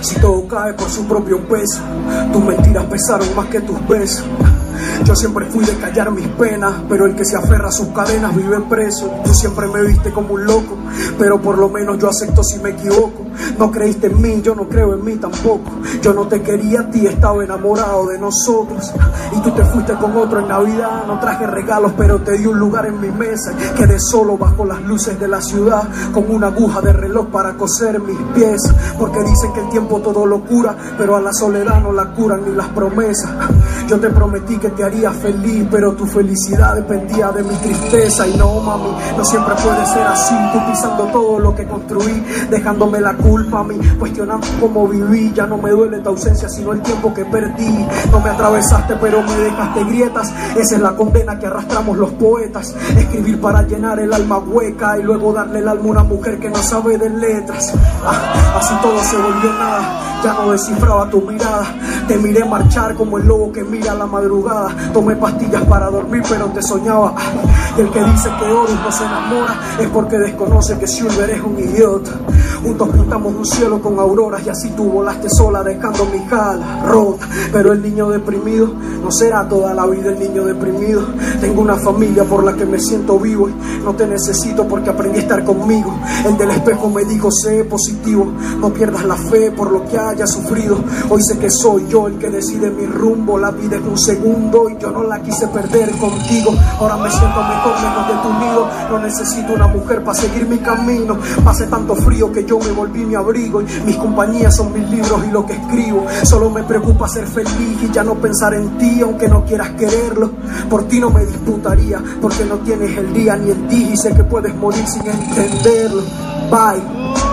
Si todo cae por su propio peso, tus mentiras pesaron más que tus besos. Yo siempre fui de callar mis penas, pero el que se aferra a sus cadenas vive preso. Tú siempre me viste como un loco, pero por lo menos yo acepto si me equivoco. No creíste en mí, yo no creo en mí tampoco. Yo no te quería a ti, estaba enamorado de nosotros. Y tú te fuiste con otro en Navidad. No traje regalos, pero te di un lugar en mi mesa. Quedé solo bajo las luces de la ciudad, con una aguja de reloj para coser mis pies. Porque dicen que el tiempo todo lo cura, pero a la soledad no la curan ni las promesas. Yo te prometí que te haría feliz, pero tu felicidad dependía de mi tristeza. Y no, mami, no siempre puede ser así. Tú pisando todo lo que construí, dejándome la culpa a mí, cuestionando cómo viví. Ya no me duele tu ausencia, sino el tiempo que perdí. No me atravesaste, pero me dejaste grietas. Esa es la condena que arrastramos los poetas. Escribir para llenar el alma hueca y luego darle el alma a una mujer que no sabe de letras. Ah, así todo se volvió nada. Ya no descifraba tu mirada. Te miré marchar como el lobo que mira la madrugada. Tomé pastillas para dormir, pero te soñaba. Y el que dice que Horus no se enamora es porque desconoce que Silver es un idiota. Juntos pintamos un cielo con auroras y así tú volaste sola dejando mi jala rota. Pero el niño deprimido no será toda la vida el niño deprimido. Tengo una familia por la que me siento vivo y no te necesito porque aprendí a estar conmigo. El del espejo me dijo sé positivo, no pierdas la fe por lo que haya sufrido. Hoy sé que soy yo el que decide mi rumbo, la vida es un segundo y yo no la quise perder contigo. Ahora me siento mejor menos de tu nido, no necesito una mujer para seguir mi camino. Pasé tanto frío que yo me volví mi abrigo y mis compañías son mis libros y lo que escribo. Solo me preocupa ser feliz y ya no pensar en ti aunque no quieras quererlo. Por ti no me disputaría porque no tienes el día ni en ti y sé que puedes morir sin entenderlo. Bye.